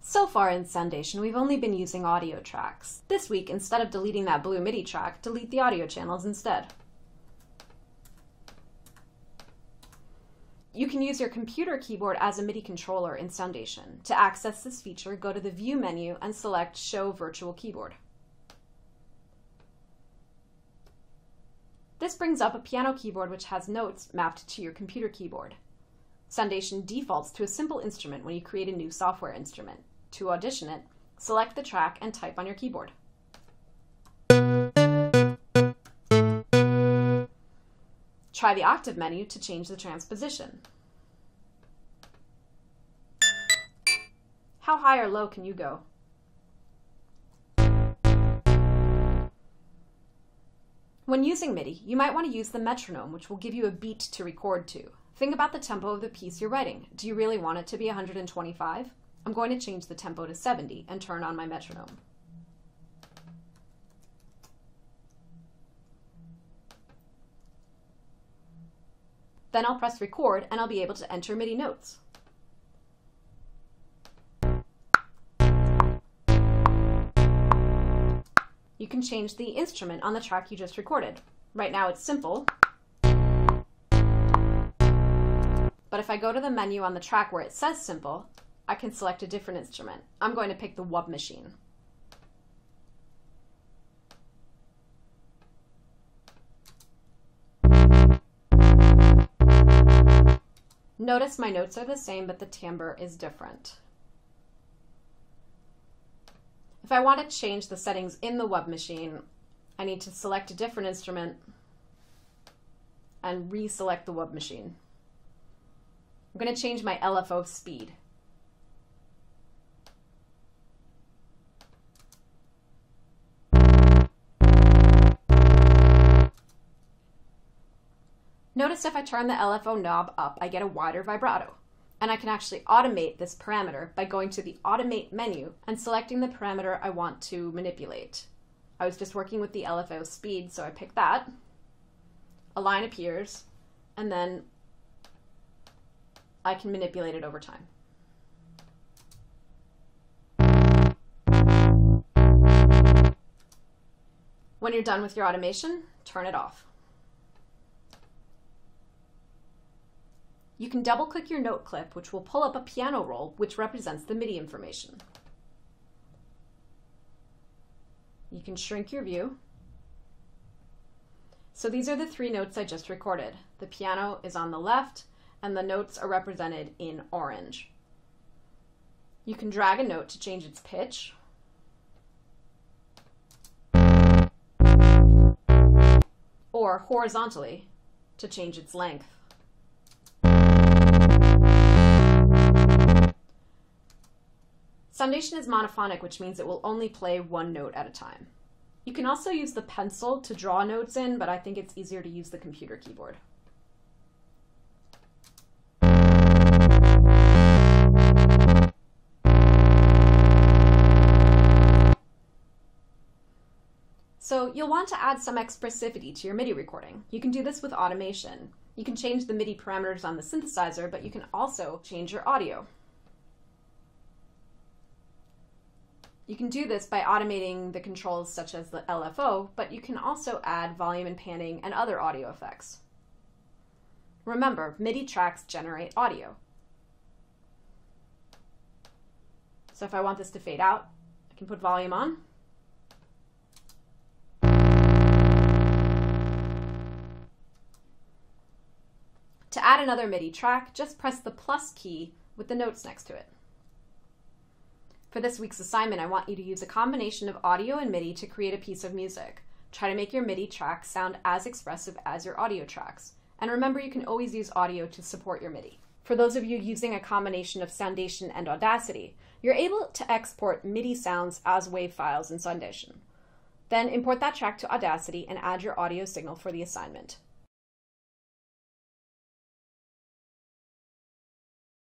So far in Soundation, we've only been using audio tracks. This week, instead of deleting that blue MIDI track, delete the audio channels instead. You can use your computer keyboard as a MIDI controller in Soundation. To access this feature, go to the View menu and select Show Virtual Keyboard. This brings up a piano keyboard which has notes mapped to your computer keyboard. Soundation defaults to a simple instrument when you create a new software instrument. To audition it, select the track and type on your keyboard. Try the octave menu to change the transposition. How high or low can you go? When using MIDI, you might want to use the metronome, which will give you a beat to record to. Think about the tempo of the piece you're writing. Do you really want it to be 125? I'm going to change the tempo to 70 and turn on my metronome. Then I'll press record and I'll be able to enter MIDI notes. You can change the instrument on the track you just recorded. Right now it's simple, but if I go to the menu on the track where it says simple, I can select a different instrument. I'm going to pick the wub machine. Notice my notes are the same, but the timbre is different. If I want to change the settings in the wub machine, I need to select a different instrument and reselect the wub machine. I'm going to change my LFO speed. Notice if I turn the LFO knob up, I get a wider vibrato. And I can actually automate this parameter by going to the Automate menu and selecting the parameter I want to manipulate. I was just working with the LFO speed, so I pick that. A line appears, and then I can manipulate it over time. When you're done with your automation, turn it off. You can double click your note clip, which will pull up a piano roll, which represents the MIDI information. You can shrink your view. So these are the three notes I just recorded. The piano is on the left, and the notes are represented in orange. You can drag a note to change its pitch. Or horizontally to change its length. Soundation is monophonic, which means it will only play one note at a time. You can also use the pencil to draw notes in, but I think it's easier to use the computer keyboard. So you'll want to add some expressivity to your MIDI recording. You can do this with automation. You can change the MIDI parameters on the synthesizer, but you can also change your audio. You can do this by automating the controls such as the LFO, but you can also add volume and panning and other audio effects. Remember, MIDI tracks generate audio. So if I want this to fade out, I can put volume on. To add another MIDI track, just press the plus key with the notes next to it. For this week's assignment, I want you to use a combination of audio and MIDI to create a piece of music. Try to make your MIDI tracks sound as expressive as your audio tracks. And remember, you can always use audio to support your MIDI. For those of you using a combination of Soundation and Audacity, you're able to export MIDI sounds as WAV files in Soundation. Then import that track to Audacity and add your audio signal for the assignment.